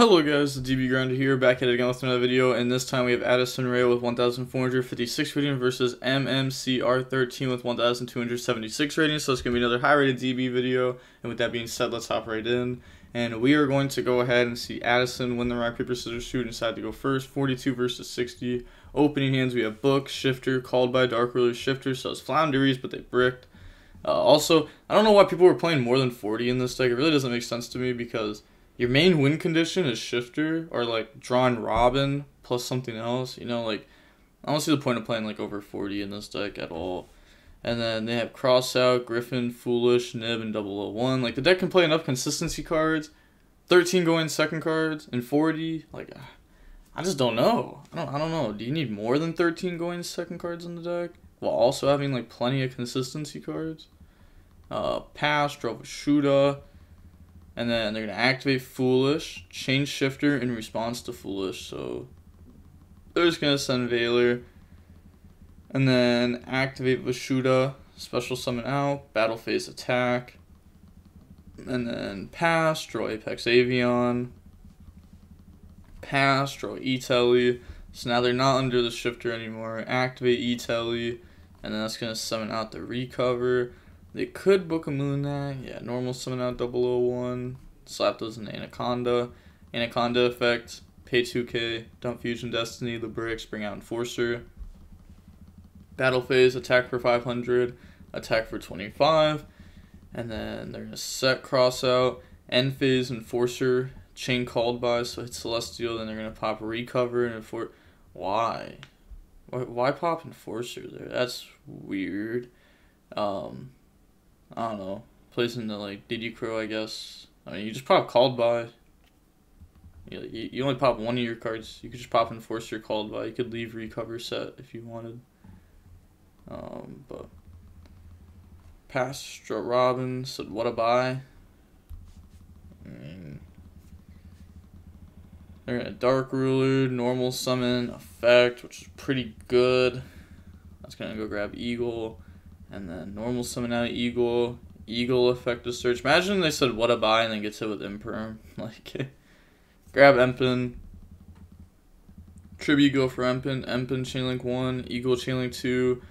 Hello guys, DB Grinder here, back at it again with another video, and this time we have Addison Ray with 1,456 rating versus MMCR13 with 1,276 rating, so it's going to be another high rated DB video, and with that being said, let's hop right in, and we are going to go ahead and see Addison win the rock, paper, scissors, shoot, and decide to go first, 42 versus 60, opening hands, we have Book, Shifter, called by Dark Ruler, Shifter, so it's Floowandereeze, but they bricked, uh, also, I don't know why people were playing more than 40 in this deck, it really doesn't make sense to me, because your main win condition is shifter or like drawing Robin plus something else. You know, like I don't see the point of playing like over 40 in this deck at all. And then they have cross out, Griffin, Foolish, Nib, and 001. Like the deck can play enough consistency cards, 13 going second cards, and 40. Like I just don't know. I don't I don't know. Do you need more than 13 going second cards in the deck? While also having like plenty of consistency cards? Uh pass, drove Shuda. And then they're going to activate Foolish, change Shifter in response to Foolish. So they're just going to send Veiler. And then activate Vashuda, special summon out, battle phase attack. And then pass, draw Apex Avian. Pass, draw E-Telly. So now they're not under the shifter anymore. Activate E-Telly. And then that's going to summon out the recover. They could book a Moon Knight. Yeah, normal summon out 001. Slap those in Anaconda. Anaconda effect. Pay 2k. Dump Fusion Destiny. The bricks. Bring out Enforcer. Battle phase. Attack for 500. Attack for 25. And then they're going to set cross out. End phase. Enforcer. Chain called by. So it's Celestial. Then they're going to pop Recover and Enforcer. Why? Why pop Enforcer there? That's weird. Um, I don't know, in the like DD Crow, I guess. I mean, you just pop called by. You, you only pop one of your cards. You could just pop Enforcer called by. You could leave Recover set if you wanted. Um, but pass draw Robin said what a buy. They're gonna Dark Ruler, normal summon, effect, which is pretty good. That's gonna go grab Eagle. And then normal summon out Eagle. Eagle effective search. Imagine they said what a buy and then gets hit with Imperm. Like, grab Empen. Tribute go for Empen. Empen Chainlink 1. Eagle Chainlink 2.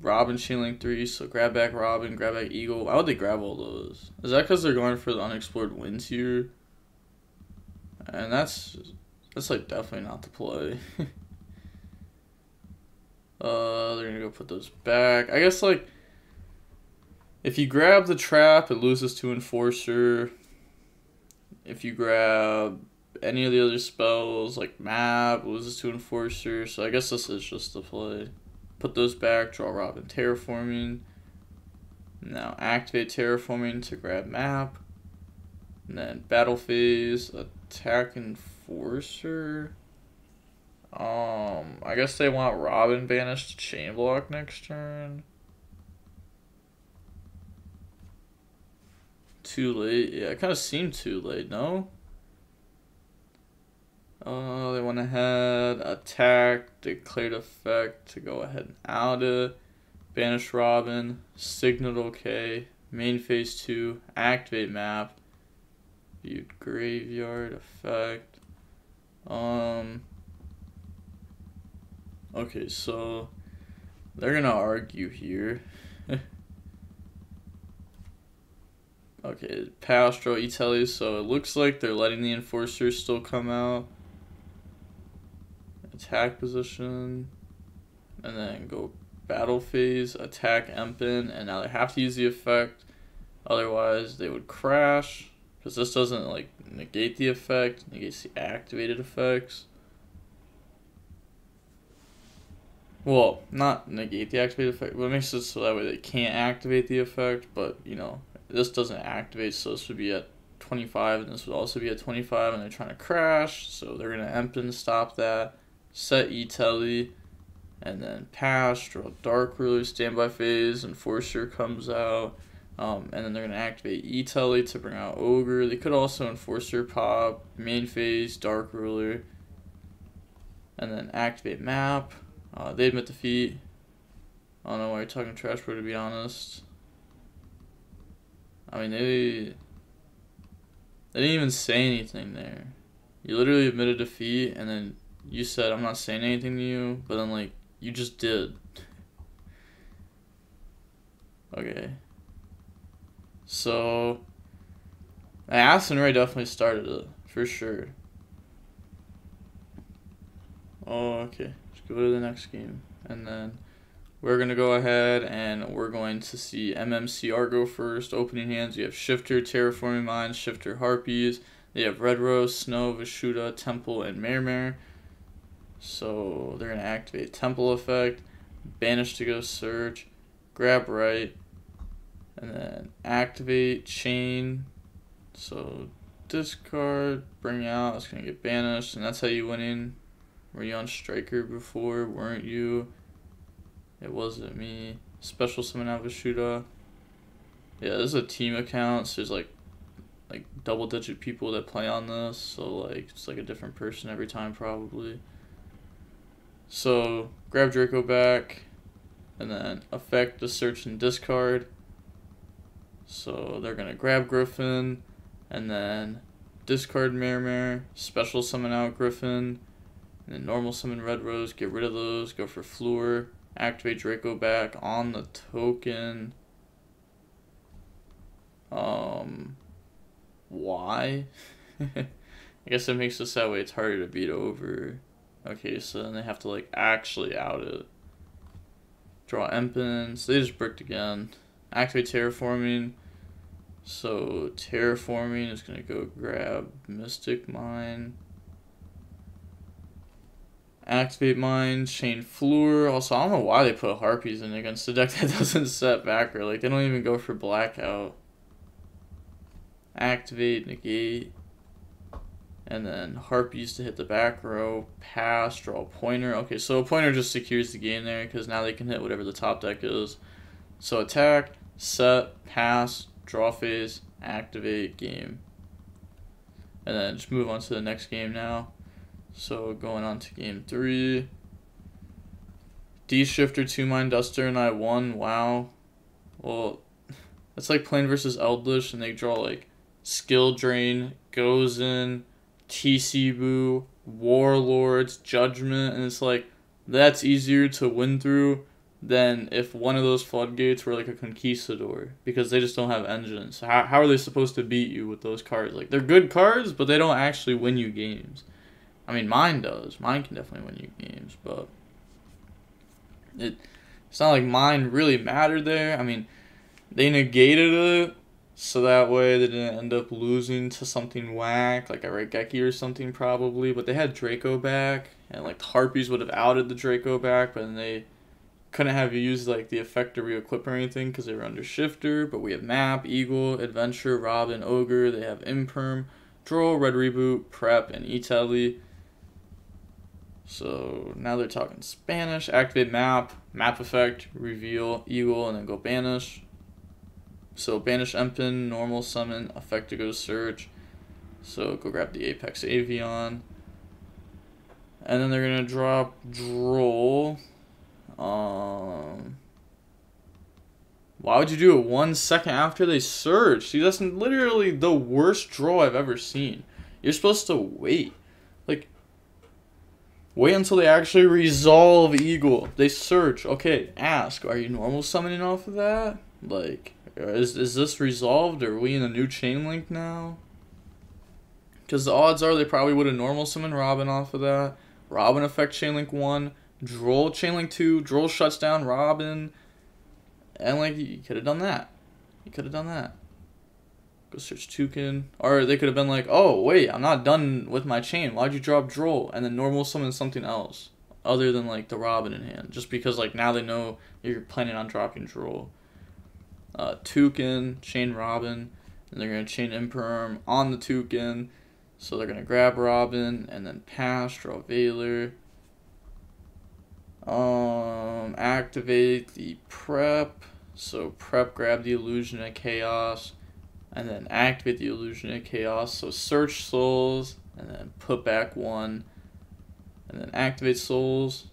Robin Chainlink 3. So grab back Robin. Grab back Eagle. Why would they grab all those? Is that because they're going for the unexplored winds here? And that's that's like definitely not the play. Uh, they're gonna go put those back. I guess like if you grab the trap, it loses to enforcer. If you grab any of the other spells like map, loses to enforcer. So I guess this is just the play. Put those back. Draw Robin terraforming. Now activate terraforming to grab map. And then battle phase, attack enforcer. Um, I guess they want Robin banished to chain block next turn. Too late. Yeah, it kind of seemed too late, no? Uh, they went ahead, attack, declared effect to go ahead and out it. Banish Robin, signal okay, main phase 2, activate map, viewed graveyard effect. Um, Okay, so they're gonna argue here. okay, Pastro Italy, so it looks like they're letting the enforcers still come out. Attack position. And then go battle phase, attack Empen, and now they have to use the effect. Otherwise they would crash. Because this doesn't like negate the effect, negates the activated effects. Well, not negate the activated effect. What makes it so that way they can't activate the effect, but you know, this doesn't activate, so this would be at 25, and this would also be at 25, and they're trying to crash, so they're gonna Empen stop that, set E-Telly, and then pass, draw Dark Ruler, standby phase, Enforcer comes out, um, and then they're gonna activate E-Telly to bring out Ogre. They could also Enforcer pop, main phase, Dark Ruler, and then activate map. Uh, they admit defeat. I don't know why you're talking trash, bro, to be honest. I mean, they... They didn't even say anything there. You literally admitted defeat, and then you said, I'm not saying anything to you, but then, like, you just did. Okay. So, Aston Ray definitely started it, for sure. Oh, okay. Go to the next game. And then we're going to go ahead and we're going to see MMCR go first. Opening hands, you have Shifter, Terraforming Mines, Shifter Harpies. They have Red Rose, Snow, Vishuda, Temple, and Mermere. So they're going to activate Temple Effect, Banish to go Search, Grab Right, and then activate Chain. So discard, bring out, it's going to get banished, and that's how you win in. Were you on Striker before? Weren't you? It wasn't me. Special summon Avashuda. Yeah, this is a team account, so there's like like double digit people that play on this, so like it's like a different person every time probably. So grab Draco back and then affect the search and discard. So they're gonna grab Griffin and then discard Mermere, special summon out Griffin, and then normal summon Red Rose, get rid of those, go for Floor, activate Draco back on the token. Um, why? I guess it makes this that way it's harder to beat over. Okay, so then they have to like actually out it. Draw Empens. They just bricked again. Activate Terraforming. So Terraforming is gonna go grab Mystic Mine. Activate Mine, Chain Floor. Also, I don't know why they put Harpies in against the deck that doesn't set back or like they don't even go for Blackout. Activate, negate. And then Harpies to hit the back row. Pass, draw Appointer. Okay, so Appointer just secures the game there because now they can hit whatever the top deck is. So attack, set, pass, draw phase, activate, game. And then just move on to the next game now. So going on to game three. D Shifter, 2 Mind Duster, and I won. Wow. Well, that's like playing versus Eldlich, and they draw like Skill Drain, Gozen, TC Boo, Warlords, Judgment, and it's like that's easier to win through than if one of those floodgates were like a conquistador because they just don't have engines. How, how are they supposed to beat you with those cards? Like they're good cards, but they don't actually win you games. I mean, mine does. Mine can definitely win you games, but it it's not like mine really mattered there. I mean, they negated it so that way they didn't end up losing to something whack, like a Raigeki or something probably. But they had Draco back, and like the Harpies would have outed the Draco back, but then they couldn't have used like the effect to re-equip or anything because they were under Shifter. But we have Map, Eagle, Adventure, Robin, Ogre. They have Imperm, Droll, Red Reboot, Prep, and Italy. So now they're talking Spanish. Activate Map, Map Effect, Reveal, Eagle, and then go Banish. So banish Empen, normal summon, effect to go to search. So go grab the Apex Avian. And then they're gonna drop Droll. Um Why would you do it one second after they search? See, that's literally the worst draw I've ever seen. You're supposed to wait. Wait until they actually resolve Eagle. They search. Okay, ask. Are you normal summoning off of that? Like is, is this resolved? Are we in a new chain link now? Because the odds are they probably would have normal summoned Robin off of that. Robin affect chain link 1. Droll chain link 2. Droll shuts down Robin. And like, you could have done that. You could have done that. Go search Toucan. Or they could have been like, oh, wait, I'm not done with my chain. Why'd you drop Droll? And then normal summon something else. Other than like the Robin in hand. Just because like now they know you're planning on dropping Droll uh, Toucan, chain Robin, and they're going to chain Imperm on the Toucan. So they're going to grab Robin and then pass, draw Veiler. Um, activate the prep. So prep, grab the illusion of chaos, and then activate the illusion of chaos. So search souls, and then put back one, and then activate souls,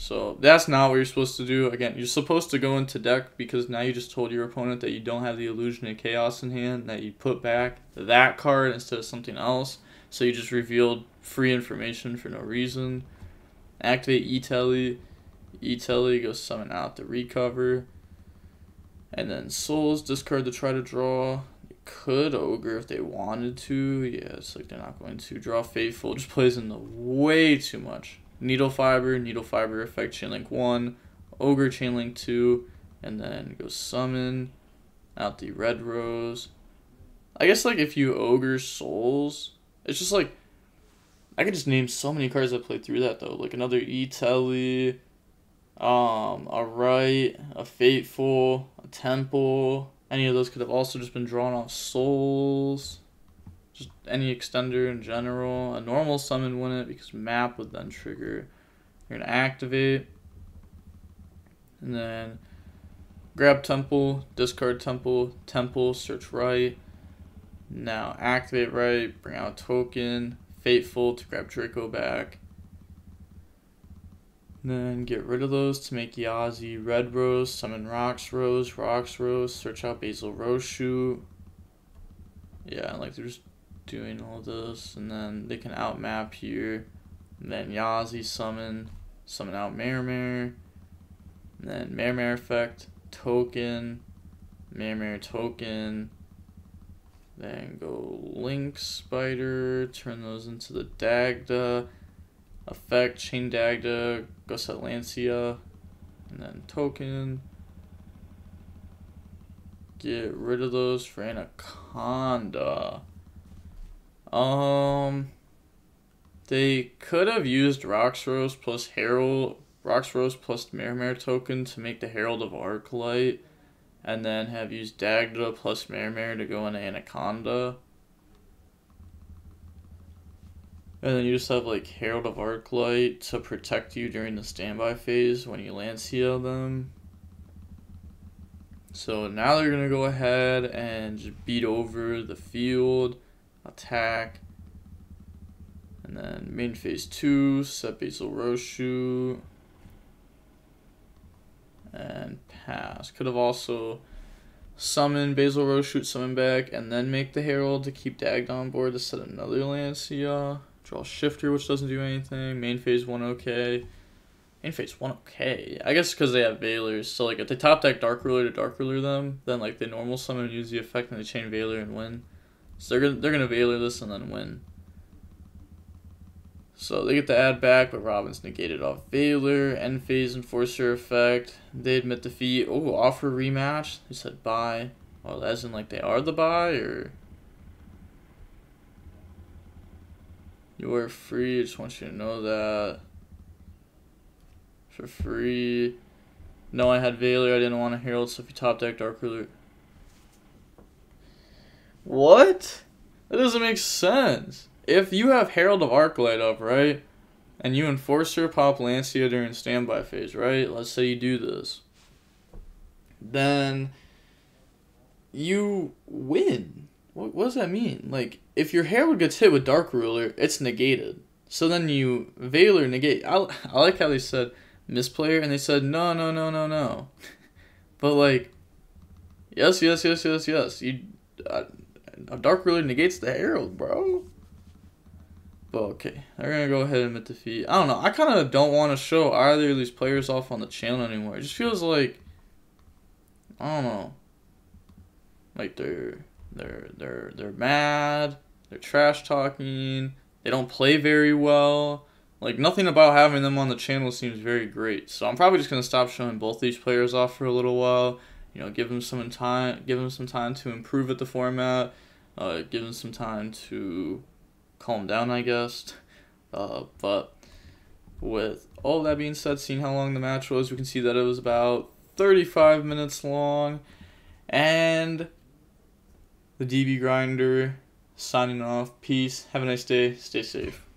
so that's not what you're supposed to do. Again, you're supposed to go into deck because now you just told your opponent that you don't have the illusion of chaos in hand, that you put back that card instead of something else. So you just revealed free information for no reason. Activate E-Telly. E-Telly goes summon out the recover. And then Souls, discard to try to draw. Could Ogre if they wanted to. Yeah, it's like they're not going to. Draw Faithful just plays in the way too much. Needle Fiber, Needle Fiber effect, Chainlink 1. Ogre, Chainlink 2. And then go Summon out the Red Rose. I guess like if you Ogre Souls, it's just like I could just name so many cards that play through that though. Like another E-Telly, um, a right, a faithful, a temple. Any of those could have also just been drawn off souls. Just any extender in general. A normal summon wouldn't because map would then trigger. You're gonna activate. And then grab temple, discard temple, temple, search right. Now activate right, bring out token, fateful to grab Draco back. Then get rid of those to make Yazi Red Rose, summon Rocks Rose, Rocks Rose, search out Basil Rose Roshu. Yeah, like they're just doing all this, and then they can outmap here. And then Yazi summon, summon out. And then Mermere effect, token, Mermere token. Then go Link Spider, turn those into the Dagda effect, Chain Dagda, Gusset Lancia, and then token. Get rid of those for Anaconda. Um, they could have used Roxrose plus Herald, Roxrose plus Mermere token to make the Herald of Arclight, and then have used Dagda plus Mermere to go into Anaconda. And then you just have like Herald of Arclight to protect you during the standby phase when you land Lancia them. So now they're going to go ahead and just beat over the field, attack, and then main phase 2, set Basil Roshu, and pass. Could have also summoned Basil Roshu, summon back, and then make the Herald to keep Dagda on board to set another Lancia. Draw Shifter, which doesn't do anything. Main phase 1 okay. Main phase 1 okay. I guess because they have Veilers. So, like, if they top deck Dark Ruler to Dark Ruler them, then, like, they normal summon use the effect and they chain Veiler and win. So they're gonna, they're gonna Veiler this and then win. So they get the add back, but Robin's negated off Veiler, End Phase Enforcer effect. They admit defeat. Oh, offer rematch. They said bye. Well, as in, like, they are the buy, or... You are free. I just want you to know that. For free. No, I had Veiler. I didn't want a Herald, so if you top deck Dark Ruler. What? That doesn't make sense. If you have Herald of Arclight up, right? And you Enforcer pop Lancia during standby phase, right? Let's say you do this. Then you win. What, does that mean? Like, if your Herald gets hit with Dark Ruler, it's negated. So then you Veiler negate. I, I like how they said misplayer, and they said no, no, no, no, no. but like, yes, yes, yes, yes, yes. You, uh, a Dark Ruler negates the Herald, bro. But okay, they're gonna go ahead and admit defeat. I don't know. I kind of don't want to show either of these players off on the channel anymore. It just feels like I don't know, like they're they're they're they're mad. They're trash talking. They don't play very well. Like nothing about having them on the channel seems very great. So I'm probably just gonna stop showing both these players off for a little while. You know, give them some time. Give them some time to improve at the format. Uh, give them some time to calm down, I guess. Uh, but with all that being said, seeing how long the match was, we can see that it was about 35 minutes long. And the DB Grinder signing off. Peace. Have a nice day. Stay safe.